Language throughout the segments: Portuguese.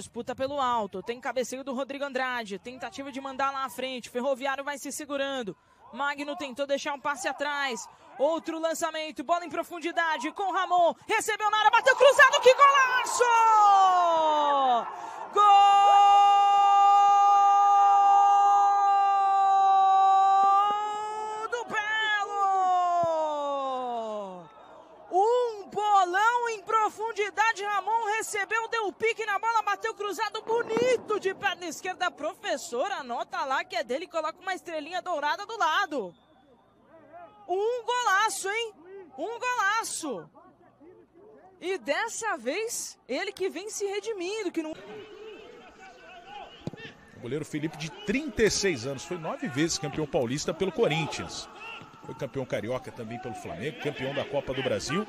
disputa pelo alto. Tem cabeceio do Rodrigo Andrade. Tentativa de mandar lá à frente. Ferroviário vai se segurando. Magno tentou deixar um passe atrás. Outro lançamento, bola em profundidade com Ramon. Recebeu na área, bateu cruzado, que golaço! Gol do Belo! Um bolão em profundidade, Ramon recebeu, deu pique na bola, bateu cruzado bonito de perna esquerda. Professor, anota lá que é dele, coloca uma estrelinha dourada do lado. Um golaço, hein? Um golaço. E dessa vez, ele que vem se redimindo, que não. O goleiro Felipe, de 36 anos, foi nove vezes campeão paulista pelo Corinthians. Foi campeão carioca também pelo Flamengo, campeão da Copa do Brasil.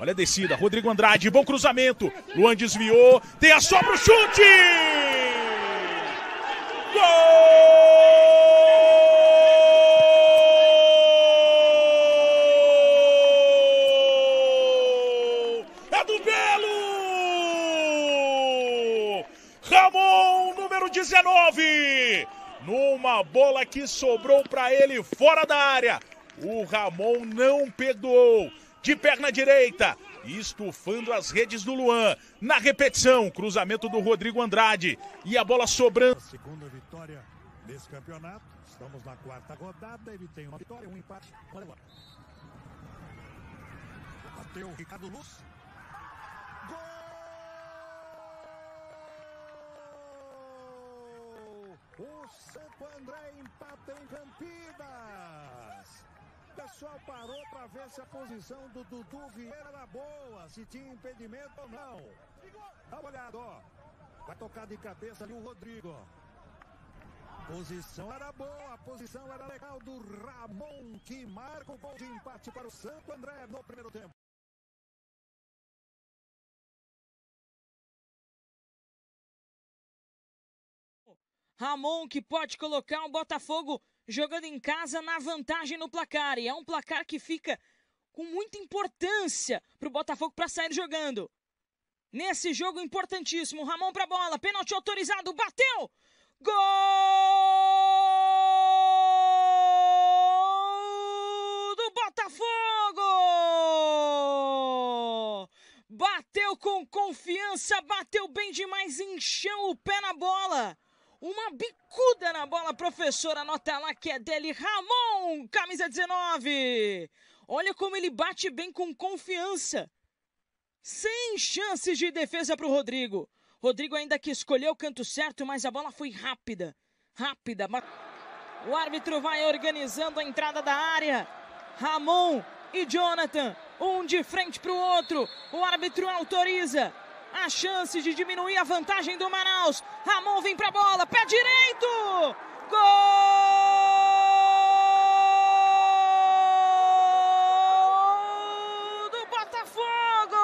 Olha a descida, Rodrigo Andrade, bom cruzamento. Luan desviou, tem a sobra o chute! Gol! É do Belo! Ramon, número 19! Numa bola que sobrou para ele fora da área. O Ramon não perdoou. De perna direita, estufando as redes do Luan. Na repetição, cruzamento do Rodrigo Andrade. E a bola sobrando. Segunda vitória desse campeonato. Estamos na quarta rodada. Ele tem uma vitória, um empate. Olha agora. Bateu Ricardo Luz. Gol! O Santo André empata em Campinas. Pessoal parou para ver se a posição do Dudu Vieira era boa, se tinha impedimento ou não. Dá uma olhada, ó. Vai tocar de cabeça ali o Rodrigo. Posição era boa, posição era legal do Ramon, que marca o gol de empate para o Santo André no primeiro tempo. Ramon que pode colocar o Botafogo jogando em casa na vantagem no placar. E é um placar que fica com muita importância para o Botafogo para sair jogando. Nesse jogo importantíssimo, Ramon para bola, pênalti autorizado, bateu! Gol do Botafogo! Bateu com confiança, bateu bem demais, encheu o pé na bola. Uma bicuda na bola, professor. Anota lá que é dele, Ramon, camisa 19. Olha como ele bate bem com confiança. Sem chances de defesa para o Rodrigo. Rodrigo ainda que escolheu o canto certo, mas a bola foi rápida. Rápida. O árbitro vai organizando a entrada da área. Ramon e Jonathan, um de frente para o outro. O árbitro autoriza a chance de diminuir a vantagem do Manaus. Ramon vem para a bola, pé direito! Gol do Botafogo!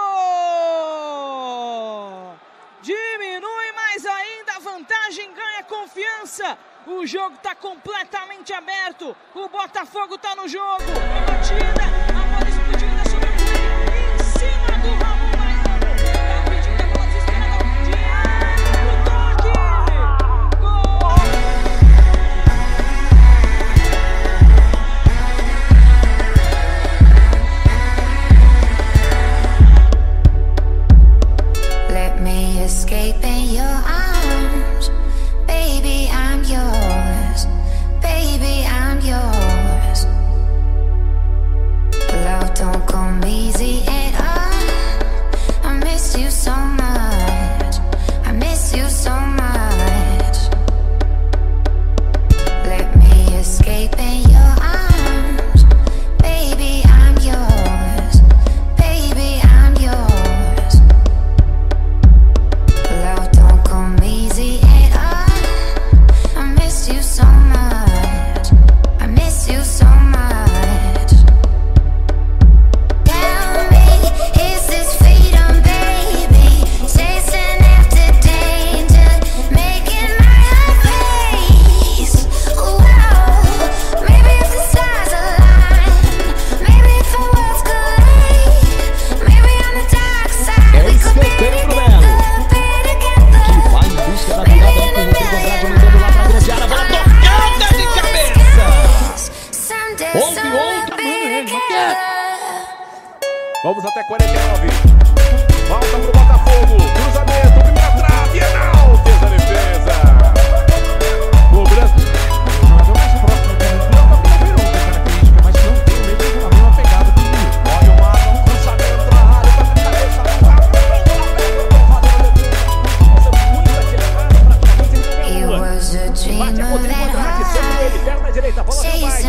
Diminui mais ainda a vantagem, ganha confiança. O jogo está completamente aberto. O Botafogo está no jogo. A batida, a bola explodindo sobre o meio, em cima do Ramon escaping your eyes. Vamos até 49. Volta pro Botafogo. Cruzamento, primeira trave. É não, fez a defesa. Cobrança. O jogador mais próximo do Peru não tem a mesma característica, o não tem mesmo a mesma pegada do Peru. Olha o Marlon, cruzamento na área, tá na cabeça. Bate a contra-contra, sempre ele, perna direita, bola pra baixo.